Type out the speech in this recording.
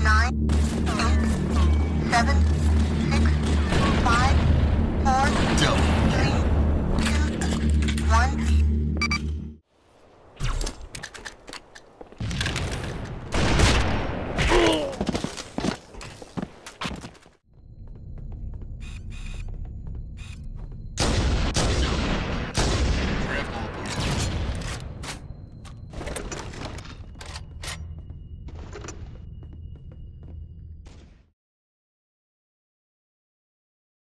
nine.